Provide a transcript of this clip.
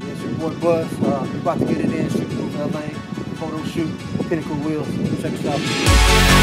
It's your boy Buzz. Uh, we're about to get it in. Street Approved LA. Photo shoot. Pinnacle Wheels. Check us out.